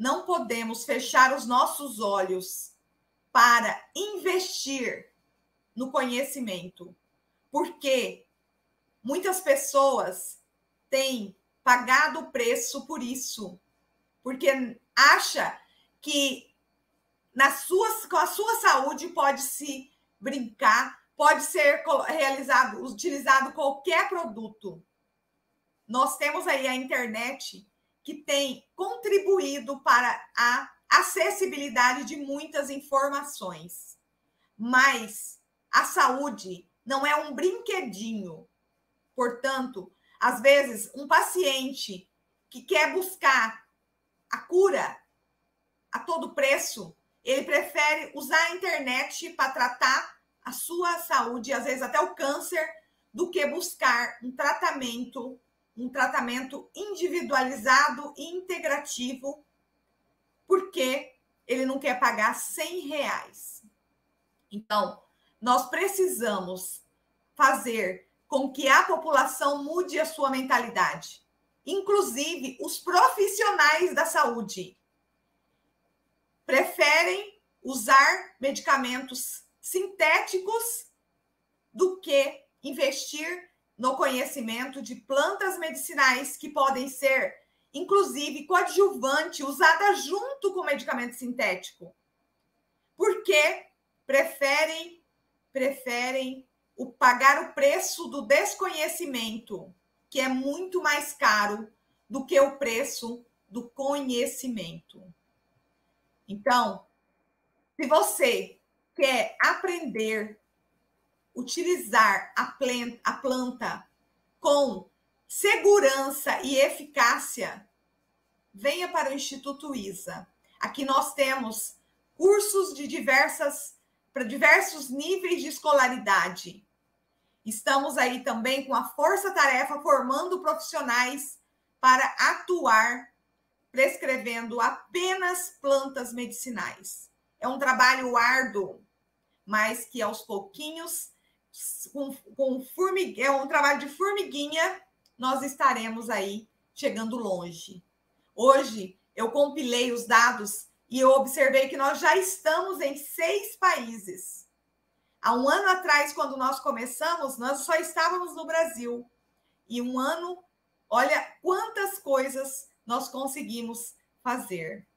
não podemos fechar os nossos olhos para investir no conhecimento, porque muitas pessoas têm pagado o preço por isso, porque acha que na sua, com a sua saúde pode se brincar, pode ser realizado, utilizado qualquer produto. Nós temos aí a internet que tem contribuído para a acessibilidade de muitas informações. Mas a saúde não é um brinquedinho. Portanto, às vezes, um paciente que quer buscar a cura a todo preço, ele prefere usar a internet para tratar a sua saúde, às vezes até o câncer, do que buscar um tratamento um tratamento individualizado e integrativo, porque ele não quer pagar 100 reais. Então, nós precisamos fazer com que a população mude a sua mentalidade, inclusive os profissionais da saúde preferem usar medicamentos sintéticos do que investir no conhecimento de plantas medicinais que podem ser, inclusive, coadjuvante, usada junto com medicamento sintético. Porque preferem preferem o pagar o preço do desconhecimento, que é muito mais caro do que o preço do conhecimento. Então, se você quer aprender utilizar a planta, a planta com segurança e eficácia, venha para o Instituto ISA. Aqui nós temos cursos de diversas para diversos níveis de escolaridade. Estamos aí também com a força-tarefa formando profissionais para atuar prescrevendo apenas plantas medicinais. É um trabalho árduo, mas que aos pouquinhos com, com formiguinha, é um trabalho de formiguinha, nós estaremos aí chegando longe. Hoje eu compilei os dados e eu observei que nós já estamos em seis países. Há um ano atrás, quando nós começamos, nós só estávamos no Brasil. E um ano, olha quantas coisas nós conseguimos fazer.